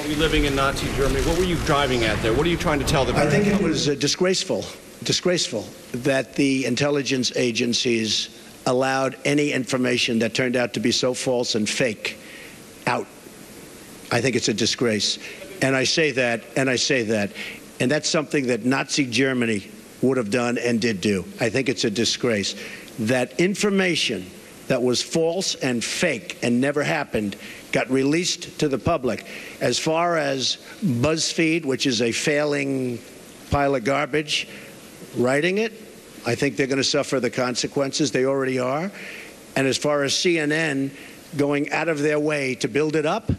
Were you living in Nazi Germany? What were you driving at there? What are you trying to tell the I think it was uh, disgraceful, disgraceful that the intelligence agencies allowed any information that turned out to be so false and fake out. I think it's a disgrace. And I say that, and I say that. And that's something that Nazi Germany would have done and did do. I think it's a disgrace. That information that was false and fake and never happened got released to the public. As far as BuzzFeed, which is a failing pile of garbage, writing it, I think they're going to suffer the consequences. They already are. And as far as CNN going out of their way to build it up,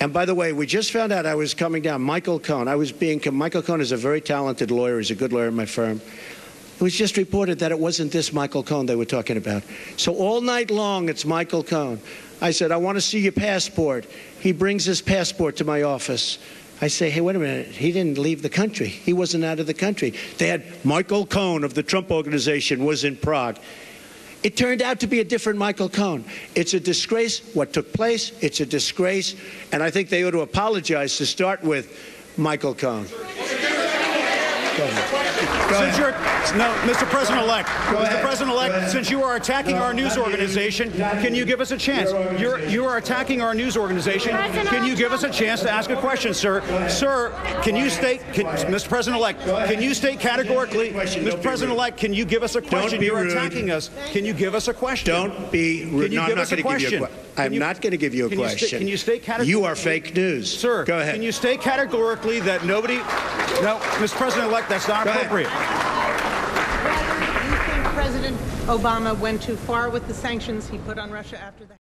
and by the way, we just found out I was coming down. Michael Cohen. I was being. Michael Cohen is a very talented lawyer. He's a good lawyer in my firm. It was just reported that it wasn't this Michael Cohen they were talking about. So all night long, it's Michael Cohen. I said, I want to see your passport. He brings his passport to my office. I say, hey, wait a minute. He didn't leave the country. He wasn't out of the country. They had Michael Cohen of the Trump Organization was in Prague. It turned out to be a different Michael Cohen. It's a disgrace what took place. It's a disgrace. And I think they ought to apologize to start with Michael Cohen. Go Since you're, no, Mr. President-elect, Mr. President-elect, since you are attacking No, our news not you. organization, can you. you give us a chance? Your You're you are attacking our news organization. Can you give us a chance to ask a question, sir? Sir, can you state, can, Mr. President-elect, can you state categorically, Mr. President-elect, can you give us a question? be You're rude. attacking us. Can you give us a question? Don't be rude. Can you no, give I'm us not a going to give you a question? question. Can I'm you- not going to give you a can you sta- question. can you state You categorically- are fake news. Sir, go ahead. can you state categorically that nobody... No, Mr. President-elect, that's not Go ahead. appropriate. You think President Obama went too far with the sanctions he put on Russia after the